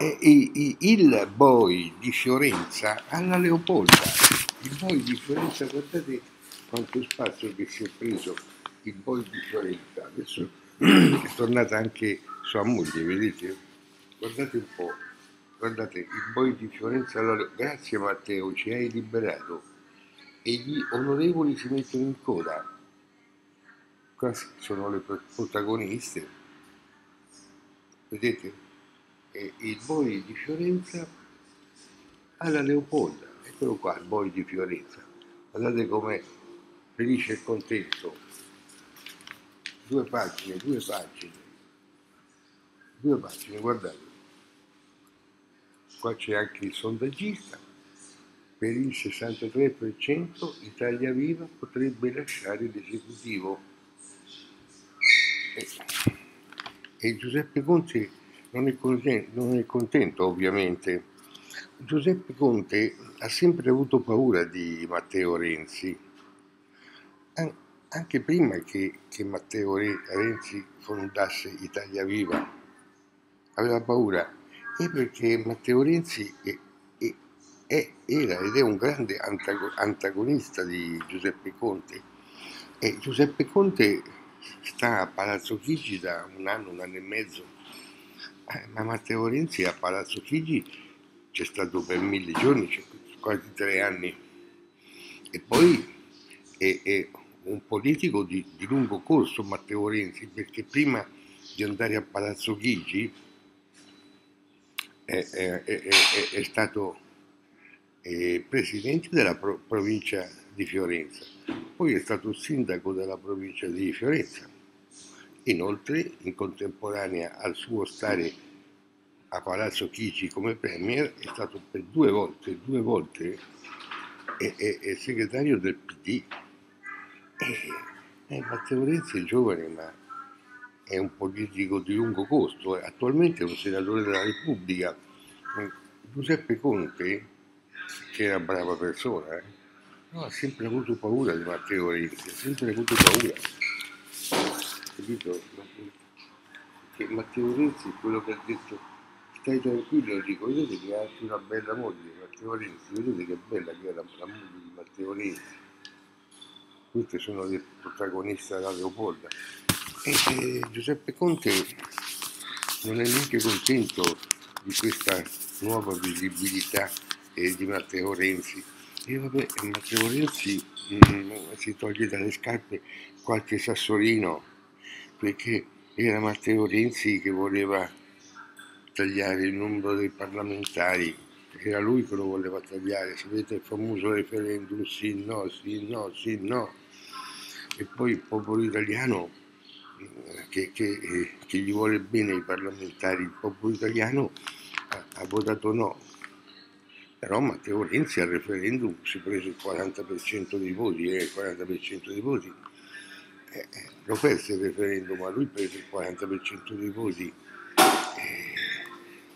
Il boy di Fiorenza alla Leopolda, il boy di Fiorenza, guardate quanto spazio che si è preso il boy di Fiorenza, adesso è tornata anche sua moglie, vedete? Guardate un po', guardate, il boy di Fiorenza, alla... grazie Matteo, ci hai liberato e gli onorevoli si mettono in coda. Queste sono le protagoniste. Vedete? E il boy di Fiorenza alla Leopolda. Eccolo qua, il boy di Fiorenza. Guardate com'è felice e contento. Due pagine, due pagine. Due pagine, guardate. Qua c'è anche il sondaggista per il 63% Italia Viva potrebbe lasciare l'esecutivo. E, e Giuseppe Conte non è, contento, non è contento ovviamente. Giuseppe Conte ha sempre avuto paura di Matteo Renzi, anche prima che, che Matteo Renzi fondasse Italia Viva, aveva paura, e perché Matteo Renzi è, è, era ed è un grande antagonista di Giuseppe Conte. E Giuseppe Conte sta a Palazzo Chigi da un anno, un anno e mezzo, eh, ma Matteo Renzi a Palazzo Chigi c'è stato per mille giorni, quasi tre anni. E poi è, è un politico di, di, lungo corso Matteo Renzi, perché prima di andare a Palazzo Chigi è, è, è stato presidente della pro- provincia di Fiorenza, poi è stato sindaco della provincia di Fiorenza. Inoltre, in contemporanea al suo stare a Palazzo Chigi come premier, è stato per due volte, due volte è, è, è segretario del PD. E, Matteo Renzi è giovane, ma è un politico di lungo costo, attualmente è un senatore della Repubblica. Giuseppe Conte che era brava persona, eh? ha sempre avuto paura di Matteo Renzi, ha sempre avuto paura. Capito? Che Matteo Renzi quello che ha detto stai tranquillo, dico, vedete che ha anche una bella moglie, Matteo Renzi, vedete che bella che era la moglie di Matteo Renzi. Queste sono le protagoniste della Leopolda. E, e Giuseppe Conte non è neanche contento di questa nuova visibilità e di Matteo Renzi. E vabbè, Matteo Renzi mh, mm, si toglie dalle scarpe qualche sassolino perché era Matteo Renzi che voleva tagliare il numero dei parlamentari, era lui che lo voleva tagliare, sapete il famoso referendum sì, no, sì, no, sì, no. E poi il popolo italiano mm, che, che, che gli vuole bene i parlamentari, il popolo italiano ha, ha votato no, però Matteo Renzi al referendum si è preso il 40% dei voti, eh, il 40% dei voti. Eh, lo perse il referendum, ma lui prese il 40% dei voti. Eh,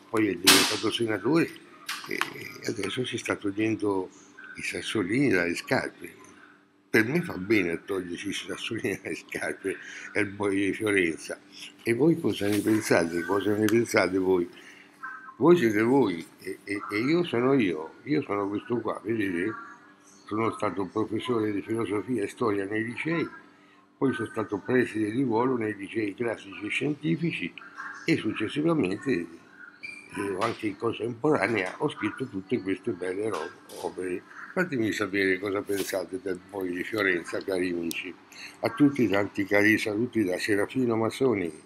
poi è diventato senatore e adesso si sta togliendo i sassolini dalle scarpe. Per me fa bene togliersi i sassolini dalle scarpe e il boia di Fiorenza. E voi cosa ne pensate? Cosa ne pensate voi? voi siete voi e, e, e, io sono io, io sono questo qua, vedete? Sono stato professore di filosofia e storia nei licei, poi sono stato preside di volo nei licei classici e scientifici e successivamente, eh, anche in contemporanea, ho scritto tutte queste belle opere. Fatemi sapere cosa pensate del poi di Fiorenza, cari amici. A tutti tanti cari saluti da Serafino Massoni.